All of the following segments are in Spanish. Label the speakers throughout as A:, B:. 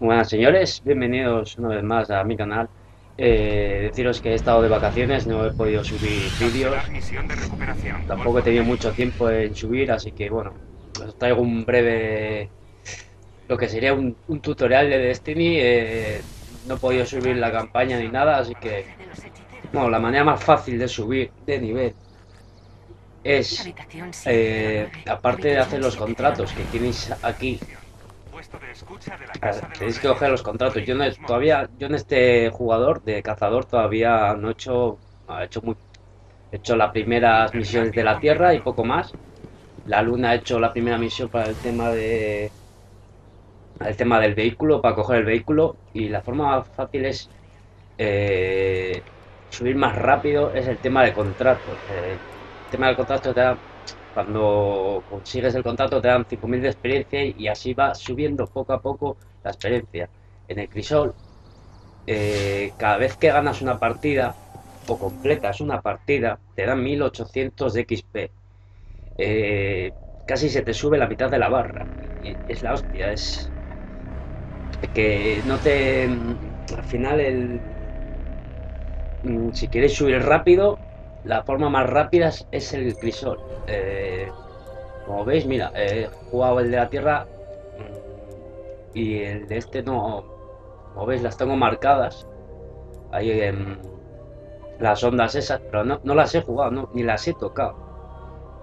A: Buenas señores, bienvenidos una vez más a mi canal. Eh, deciros que he estado de vacaciones, no he podido subir vídeos. Tampoco he tenido mucho tiempo en subir, así que bueno, os traigo un breve, lo que sería un, tutorial de Destiny. Eh, no he podido subir la campaña ni nada, así que bueno, la manera más fácil de subir de nivel es, eh, aparte de hacer los contratos que tenéis aquí Tenéis que coger los contratos. Yo no, todavía, yo en este jugador de cazador todavía no he hecho, he hecho muy, he hecho las primeras misiones de la Tierra y poco más. La Luna ha hecho la primera misión para el tema de, el tema del vehículo, para coger el vehículo y la forma más fácil es eh, subir más rápido es el tema de contratos. el tema del contrato te da cuando consigues el contrato te dan 5.000 de experiencia y así va subiendo poco a poco la experiencia. En el crisol, eh, cada vez que ganas una partida o completas una partida, te dan 1.800 de XP. Eh, casi se te sube la mitad de la barra. es la hostia, es que no te... Al final el... Mm, si quieres subir rápido, la forma más rápida es el crisol. Eh, como veis, mira, he jugado el de la tierra mm, y el de este no. Como veis, las tengo marcadas. Ahí en las ondas esas, pero no, las he jugado, ni las he tocado.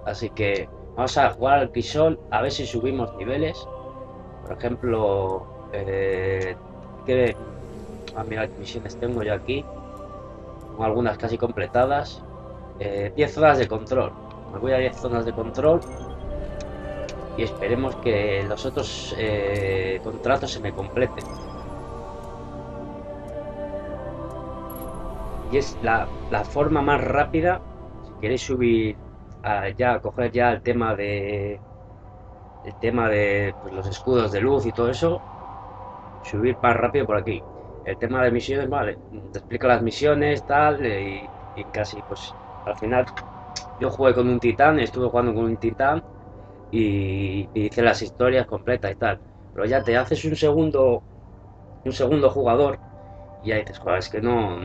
A: Así que vamos a jugar al crisol a ver si subimos niveles. Por ejemplo, eh, que. Ah, mira misiones tengo yo aquí. algunas casi completadas. 10 eh, zonas de control. Me voy a 10 zonas de control y esperemos que los otros eh, contratos se me completen. Y es la, forma más rápida, si queréis subir a, ya, coger ya el tema de el tema de pues, los escudos de luz y todo eso, subir más rápido por aquí. El tema de misiones, vale, te explica las misiones, tal, y, y casi pues al final, yo jugué con un titán, estuve jugando con un titán y, hice las historias completas y tal. Pero ya te haces un segundo, un segundo jugador y ahí dices, es que no,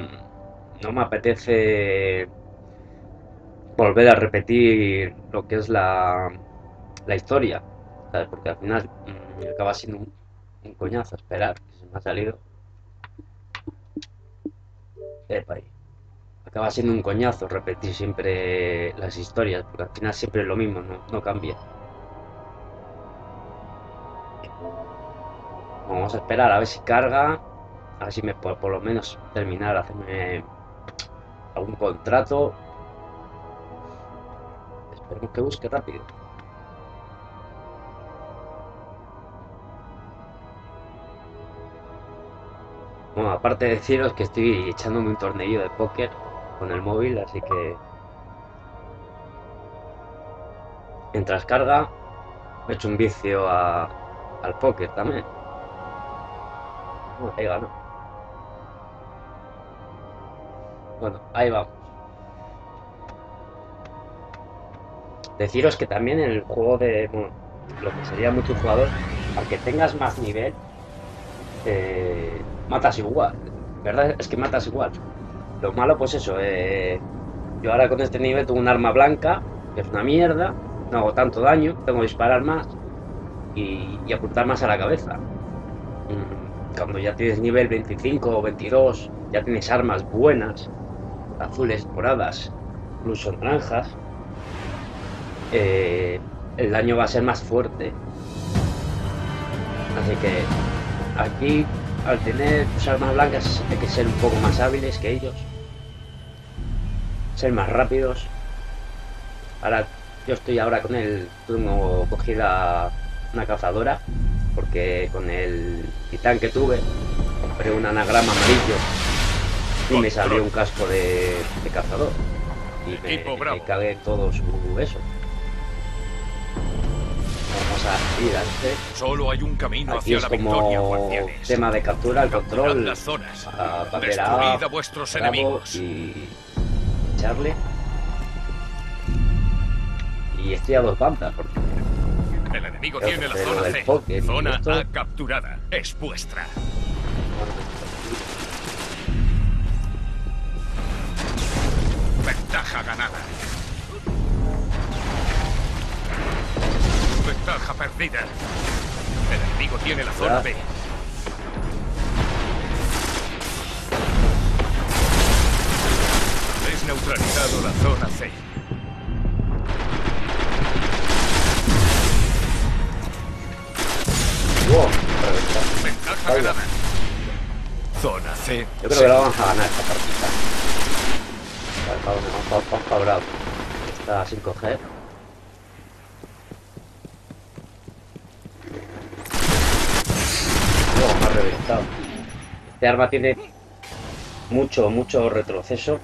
A: no me apetece volver a repetir lo que es la, la historia, Porque al final mm, acaba siendo un, coñazo esperar, que se me ha salido. Epa ahí acaba siendo un coñazo repetir siempre las historias, porque al final siempre es lo mismo, no, cambia. Vamos a esperar a ver si carga, a ver si me puedo por lo menos terminar, hacerme algún contrato. Esperemos que busque rápido. Bueno, aparte de deciros que estoy echándome un tornillo de póker con el móvil, así que mientras carga he hecho un vicio al póker también. Bueno, ahí gano. Bueno, ahí vamos. Deciros que también en el juego de lo que sería multijugador, aunque tengas más nivel, eh, matas igual. ¿Verdad? Es que matas igual. Lo malo, pues eso, eh, yo ahora con este nivel tengo un arma blanca, que es una mierda, no hago tanto daño, tengo que disparar más y, apuntar más a la cabeza. Mm, cuando ya tienes nivel 25 o 22, ya tienes armas buenas, azules, moradas, incluso naranjas, eh, el daño va a ser más fuerte. Así que aquí, al tener armas blancas, hay que ser un poco más hábiles que ellos ser más rápidos. Ahora, yo estoy ahora con el turno cogida una cazadora, porque con el titán que tuve, compré un anagrama amarillo y me salió un casco de, cazador. Y me, cagué todo su eso. Vamos a ir a este.
B: Solo hay un camino
A: Aquí hacia es como tema de captura, el control,
B: las zonas. a, a vuestros enemigos.
A: y y estoy a dos bandas porque
B: El enemigo
A: Creo
B: tiene la zona C. Zona. A capturada. Es vuestra. Ventaja ganada. Ventaja perdida. El enemigo tiene la zona. B. Neutralizado la zona C.
A: Wow.
B: Ventaja
A: Vaya.
B: ganada. Zona C.
A: Yo creo que lo vamos a ganar esta partida. Vamos, vamos, vamos, vamos pa' bravo. Está sin coger. Wow, me ha reventado. Este arma tiene mucho, mucho retroceso.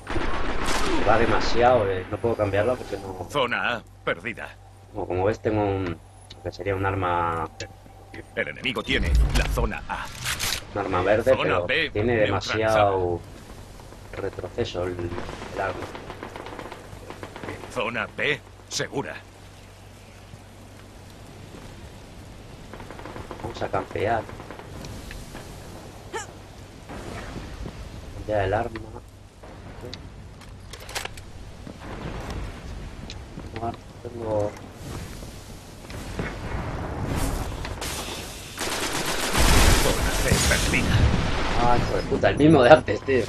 A: Va demasiado, eh, no puedo cambiarla porque no...
B: Zona A perdida.
A: Como, como ves tengo un... que sería un arma...
B: El enemigo tiene la zona A.
A: Un arma verde,
B: Zona
A: pero
B: B
A: tiene demasiado retroceso el, el arma.
B: Zona B segura.
A: Vamos a campear. Ya el arma. Ah, Tengo...
B: Zona C perdida.
A: Ah, hijo de puta, el mismo de antes, tío.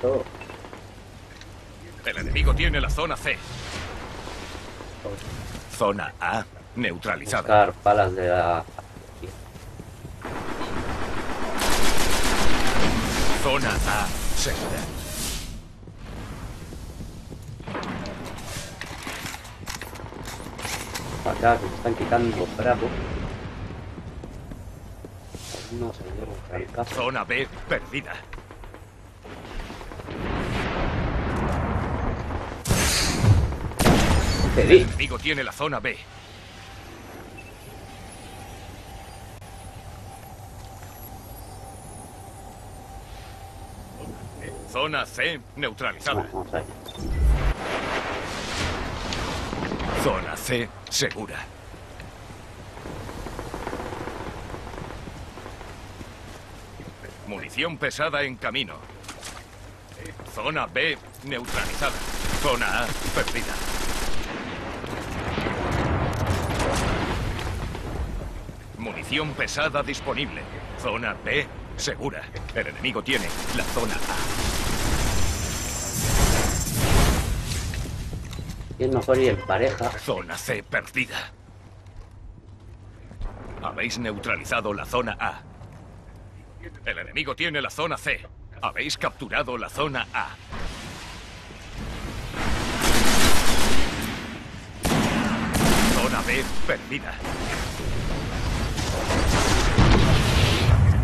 A: Todo.
B: El enemigo tiene la zona C. Zona A neutralizada.
A: Buscar palas de la...
B: Zona A segura.
A: Que me están quitando bravo. No se me trancazo.
B: Zona B perdida. El enemigo tiene la zona B. Zona C neutralizada.
A: Vamos.
B: Zona C segura. Munición pesada en camino. Zona B neutralizada. Zona A perdida. Munición pesada disponible. Zona B segura. El enemigo tiene la zona A.
A: Y es mejor ir en pareja.
B: Zona C perdida. Habéis neutralizado la zona A. El enemigo tiene la zona C. Habéis capturado la zona A. Zona B perdida.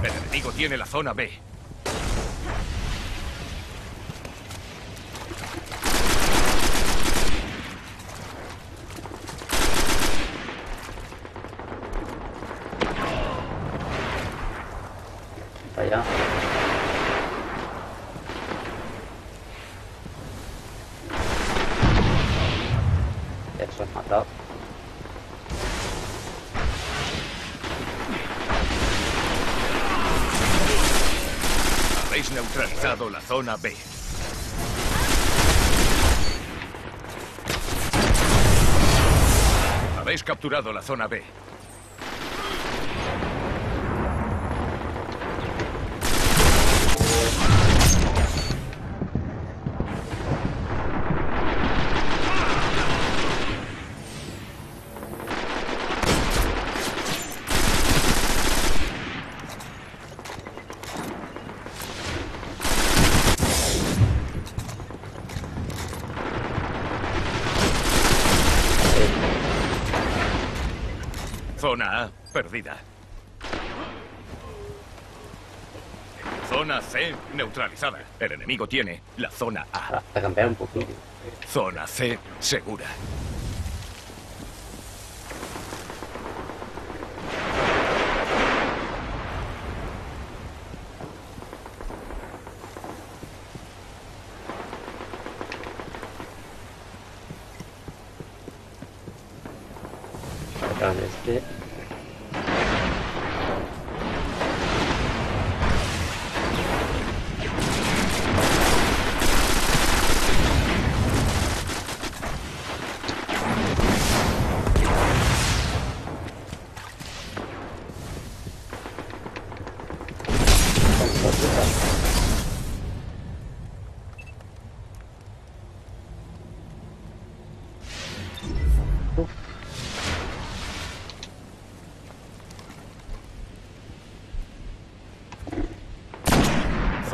B: El enemigo tiene la zona B.
A: Para allá. Eso es matado.
B: Habéis neutralizado la zona B. Habéis capturado la zona B. Zona A perdida. Zona C neutralizada. El enemigo tiene la zona A.
A: Para, para campear un poquillo.
B: Zona C segura.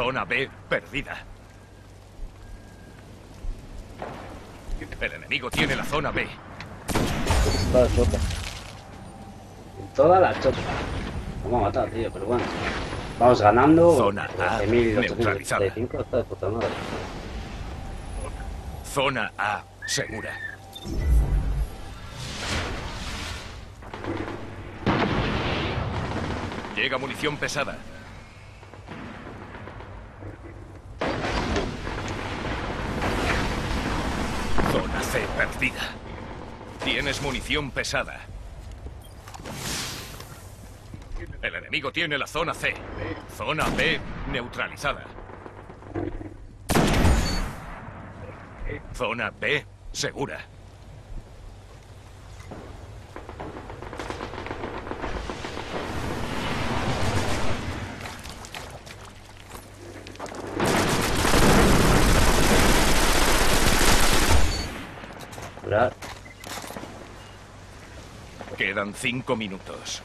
B: Zona B perdida. El enemigo tiene la zona B.
A: Toda la chota. Toda la chota. Vamos a matar, tío, pero bueno. Vamos ganando.
B: Zona A
A: 13.875, está de puta madre.
B: Zona A segura. Llega munición pesada. C perdida. Tienes munición pesada. El enemigo tiene la zona C. Zona B neutralizada. Zona B segura. Quedan cinco minutos.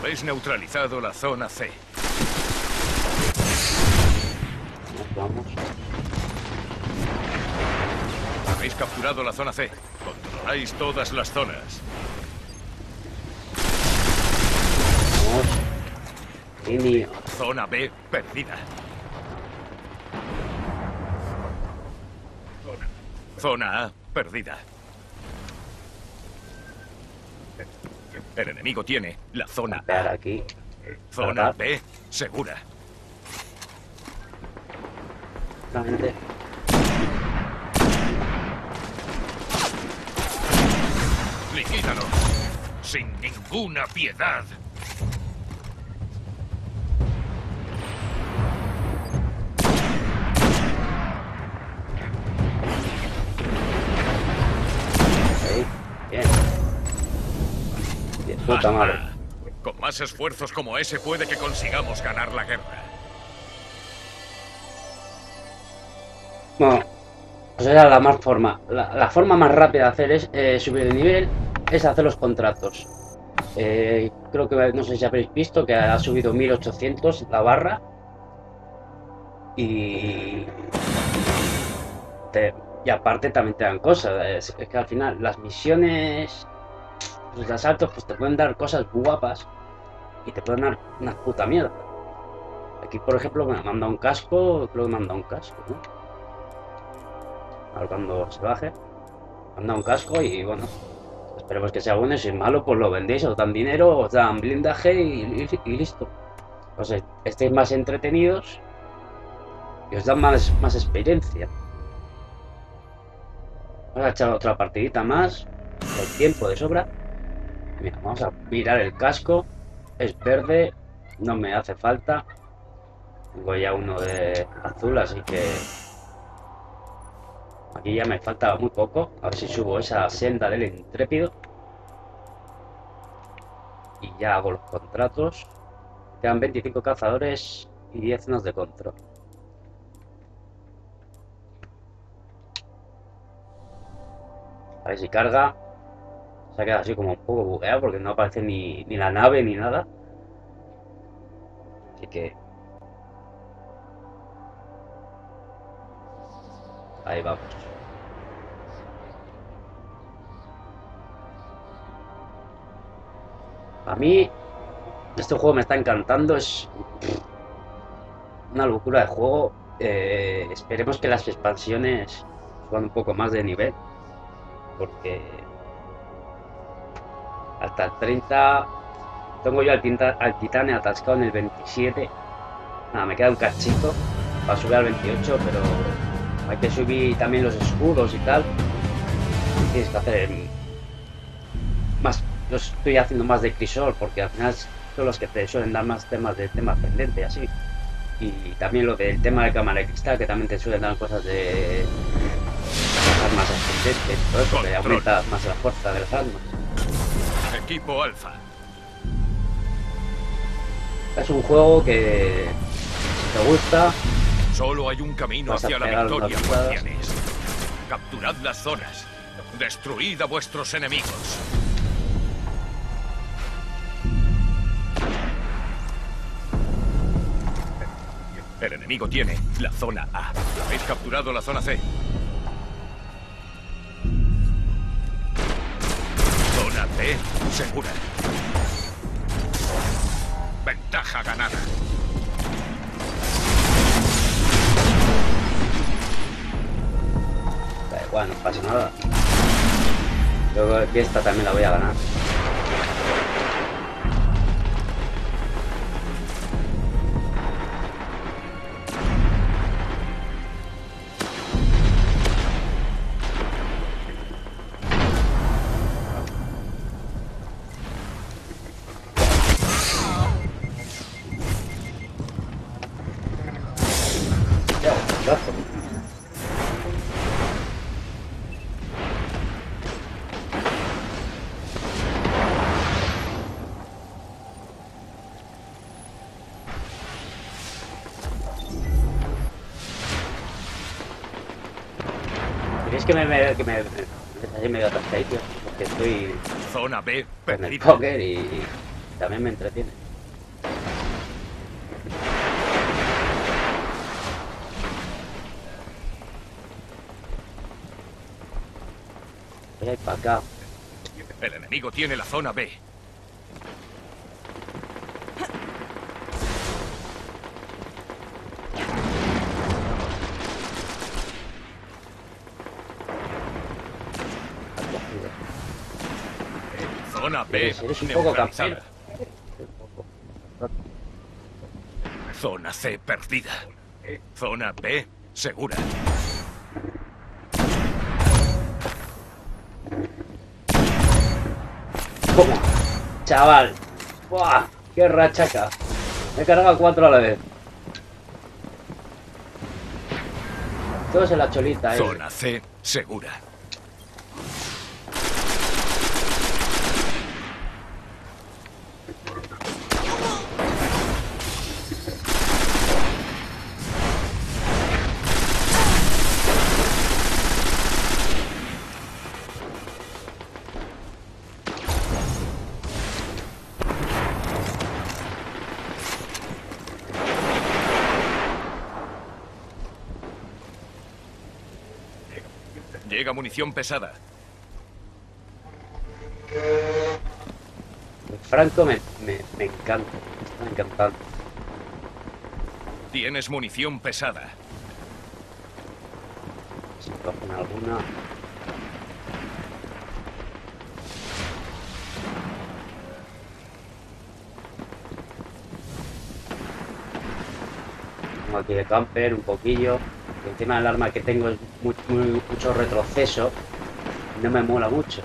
B: Habéis neutralizado la zona C. Habéis capturado la zona C. Controláis todas las zonas. Zona B perdida. Zona A perdida. El enemigo tiene la zona A.
A: aquí.
B: Zona. B segura.
A: Exactamente.
B: Liquídalo. Sin ninguna piedad.
A: De puta madre.
B: Con más esfuerzos como ese puede que consigamos ganar la guerra.
A: Bueno, pues era la más forma. La, la forma más rápida de hacer es eh, subir de nivel es hacer los contratos. Eh, creo que no sé si habréis visto que ha subido 1800 la barra. Y. te- y aparte también te dan cosas. Es, es que al final las misiones. Los asaltos pues te pueden dar cosas guapas. Y te pueden dar una puta mierda. Aquí por ejemplo me manda un casco. Creo que manda un casco, ¿no? A ver cuando se baje. Manda un casco y bueno. Esperemos que sea bueno y si es malo pues lo vendéis, os dan dinero, os dan blindaje y, y- y listo. O sea, estéis más entretenidos y os dan más, más experiencia. Vamos a echar otra partidita más. El tiempo de sobra. Vamos a mirar el casco. Es verde. No me hace falta. Tengo ya uno de azul, así que Aquí ya me falta muy poco. A ver si subo esa senda del intrépido. Y ya hago los contratos. Quedan 25 cazadores y 10 zonas de control. A ver si carga. Se así como un poco bugueado porque no aparece ni, ni la nave ni nada. Así que... Ahí vamos. A mí, este juego me está encantando, es una locura de juego. Eh, esperemos que las expansiones suban un poco más de nivel, porque hasta el 30 tengo yo al, tinta- al Titane atascado en el 27. Nada, me queda un cachito para subir al 28, pero hay que subir también los escudos y tal. Tienes que hacer más. Lo estoy haciendo más de crisol porque al final son los que te suelen dar más temas de tema ascendente así. Y también lo del tema de cámara de cristal, que también te suelen dar cosas de armas ascendentes, todo eso, que aumenta más la fuerza de las armas.
B: Equipo Alfa.
A: Es un juego que si te gusta,
B: Solo hay un camino hacia la victoria, guardianes. Capturad las zonas. Destruid a vuestros enemigos. El enemigo tiene la zona A. Habéis capturado la zona C. segura. Ventaja ganada.
A: da igual, no pasa nada. Yo esta también la voy a ganar. ¿Queréis que me, me, que me, me, me medio atascadillo? Porque estoy
B: Zona B
A: con el póker y, y también me entretiene. Voy a ir para acá.
B: El enemigo tiene la zona B.
A: aquí arriba. Eres, un poco poco.
B: Zona C perdida. Zona B segura.
A: ¿Cómo? Chaval. ¡Buah! ¡Qué rachaca! Me he cargado cuatro a la vez. Todos en la cholita, eh.
B: Zona C segura. Munición pesada.
A: Franco me, me, me encanta. Me está encantando.
B: Tienes munición pesada.
A: Si cogen alguna. Tengo aquí de camper un poquillo. Encima el arma que tengo es muy, muy- mucho retroceso. No me mola mucho.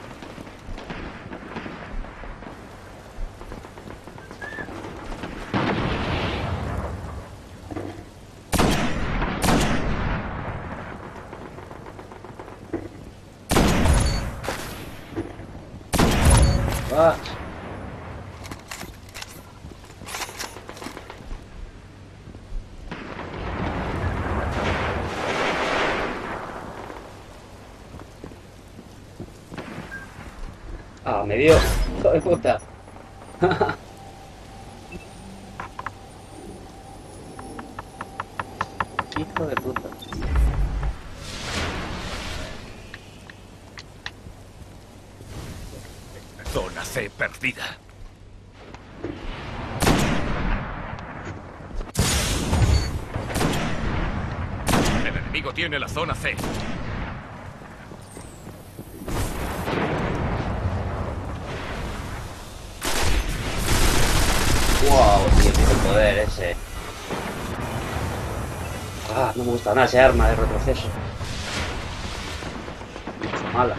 A: Ah, me dio. Hijo de puta. Hijo de puta.
B: Zona C perdida. El enemigo tiene la zona C.
A: Ah, no me gusta nada ese arma de retroceso. Mucho mala.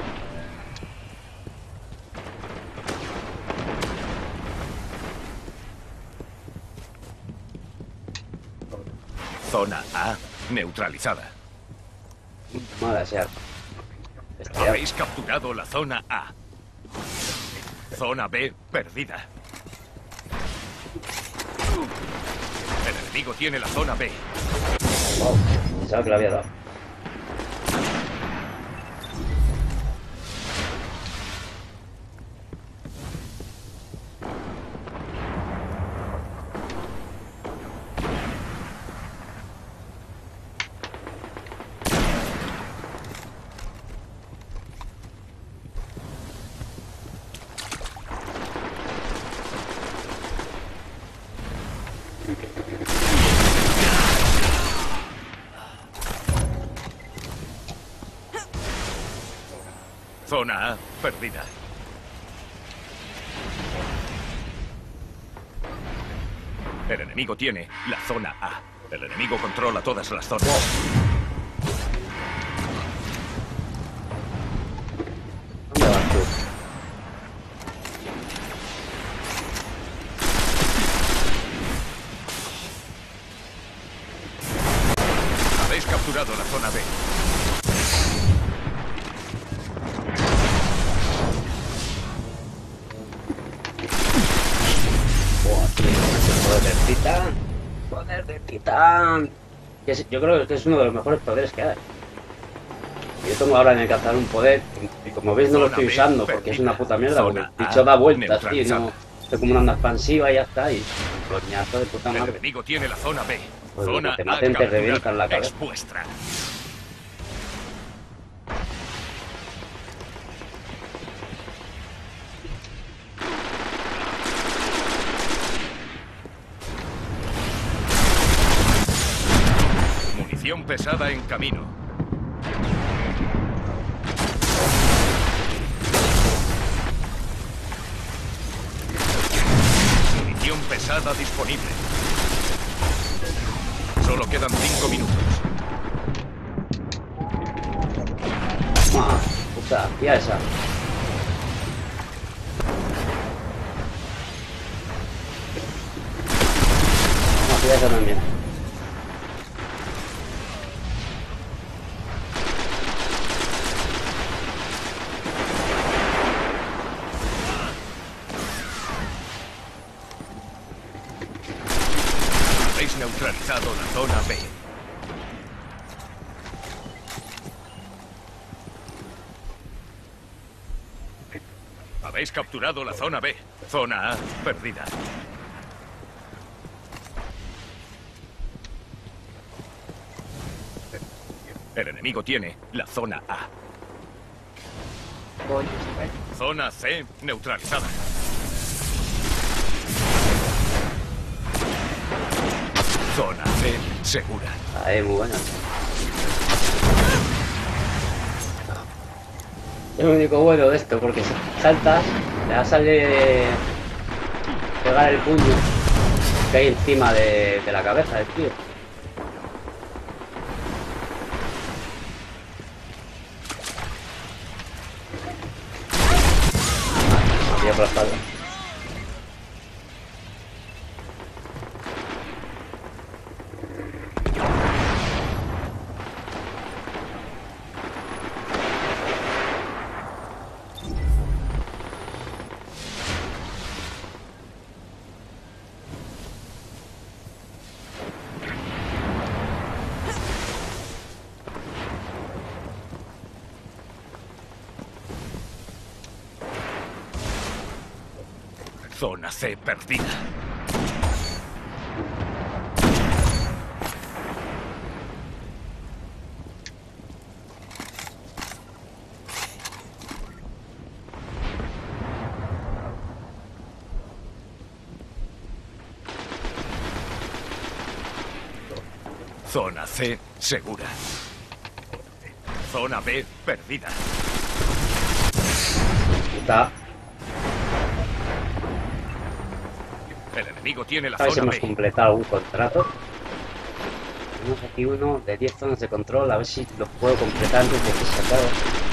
B: Zona A neutralizada.
A: Mala ese arma. Este arma.
B: Habéis capturado la zona A. Zona B perdida. Enemigo tiene la zona B.
A: Wow, pensaba que lo había dado.
B: Perdida. El enemigo tiene la zona A. El enemigo controla todas las zonas.
A: Es- Yo creo que es uno de los mejores poderes que hay. Yo tengo ahora en el cazar un poder y como veis no lo estoy usando porque es una puta mierda porque el bicho da vueltas, tío, no estoy como una onda expansiva y ya está y un coñazo de puta
B: El
A: madre.
B: enemigo tiene la zona B.
A: Pues
B: zona
A: te maten, te revientan la cabeza.
B: Pesada en camino. Munición pesada disponible. Solo quedan cinco minutos.
A: Ah, puta, tía esa. No, tía esa también.
B: Habéis neutralizado la zona B. Habéis capturado la zona B. Zona A perdida. El enemigo tiene la zona A. Zona C neutralizada. Zona C segura.
A: Ahí, muy buena. Es lo único bueno de esto, porque si saltas, le das al de pegar el puño que hay encima de, la cabeza del tío. Ah, me por.
B: C perdida. Zona C segura. Zona B perdida.
A: Está.
B: El enemigo tiene la
A: A ver si
B: zona
A: hemos
B: B.
A: completado algún contrato. Tenemos aquí uno de 10 zonas de control, a ver si lo puedo completar antes de que se acabe.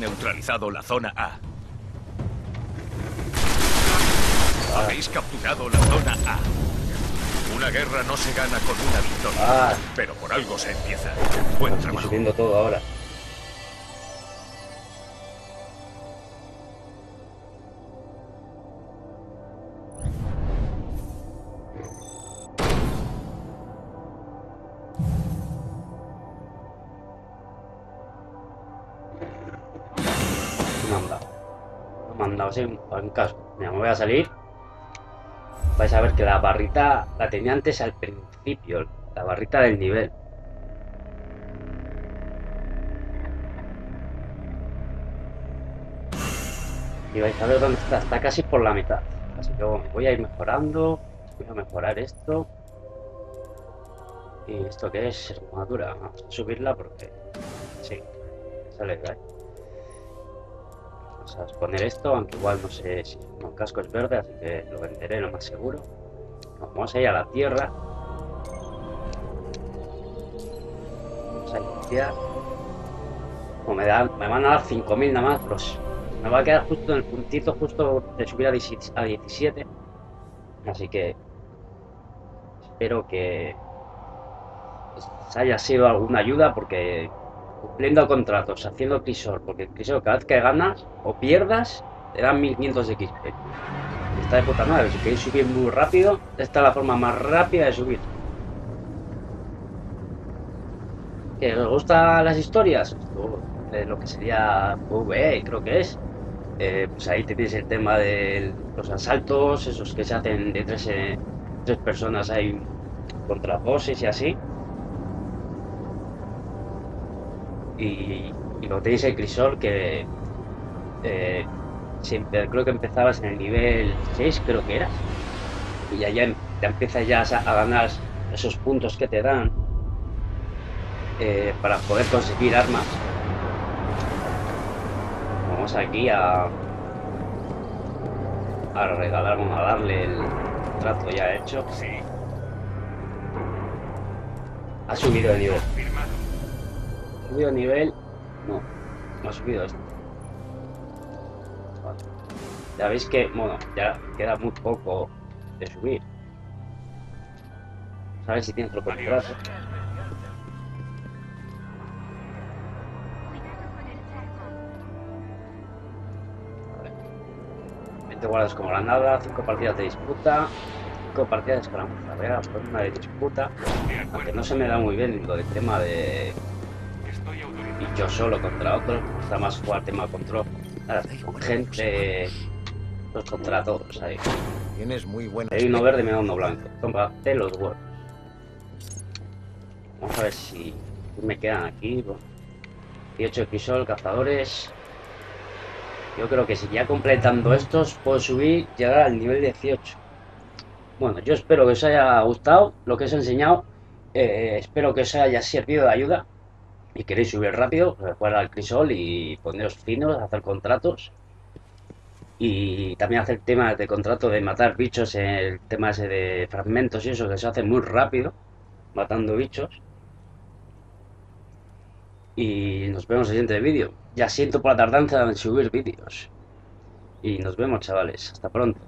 B: Neutralizado la zona A. Habéis capturado la zona A. Una guerra no se gana con una victoria,
A: Ah,
B: pero por algo se empieza. Buen trabajo.
A: todo ahora. En caso. Me voy a salir. Vais a ver que la barrita la tenía antes al principio. La barrita del nivel. Y vais a ver dónde está. Está casi por la mitad. Así que voy a ir mejorando. Voy a mejorar esto. ¿Y esto qué es? Armadura. Vamos subirla porque... Sí. Sale de. A poner esto, aunque igual no sé si el casco es verde, así que lo venderé lo más seguro. Vamos a ir a la tierra. Vamos a. Como me, dan, me van a dar 5.000 nada más, pues me va a quedar justo en el puntito justo de subir a 17 a 17. Así que espero que haya sido alguna ayuda porque cumpliendo contratos, haciendo crisol, porque crisol cada vez que ganas o pierdas te dan 1500 de XP. Está de puta madre, si queréis subir muy rápido, esta es la forma más rápida de subir. ¿Que os gustan las historias? O, eh, lo que sería PvE, creo que es. Eh, pues ahí tenéis el tema de los asaltos, esos que se hacen de tres, eh, tres personas ahí contra bosses y así. Y, y lo tenéis el crisol que eh, siempre creo que empezabas en el nivel 6, creo que era. Y allá em- ya empiezas ya a, a ganar esos puntos que te dan eh, para poder conseguir armas. Vamos aquí a a regalar, vamos a darle el trato ya hecho.
B: Sí,
A: Ha subido de nivel.
B: Firmado.
A: ¿Ha subido nivel? No, no ha subido esto. Vale. Ya veis que, bueno, ya queda muy poco de subir. ¿Sabes si tienes otro contrato? Vale. 20 guardas como la nada, 5 partidas de disputa, 5 partidas de escaramuza. Poner una de disputa, aunque no se me da muy bien lo del tema de. Y yo solo contra otro, está más fuerte tema control. Ahora, gente los contra todos ahí.
C: Tienes muy buena
A: Hay uno verde y me da uno blanco. Toma, de los huevos. Vamos a ver si me quedan aquí. Bueno, 18 crisol, cazadores. Yo creo que si ya completando estos puedo subir, llegar al nivel 18. Bueno, yo espero que os haya gustado lo que os he enseñado. Eh, espero que os haya servido de ayuda. Y queréis subir rápido, pues jugar al crisol y poneros finos, hacer contratos. Y también hacer temas de contrato de matar bichos, el tema ese de fragmentos y eso que se hace muy rápido, matando bichos. Y nos vemos en el siguiente vídeo. Ya siento por la tardanza en subir vídeos. Y nos vemos, chavales. Hasta pronto.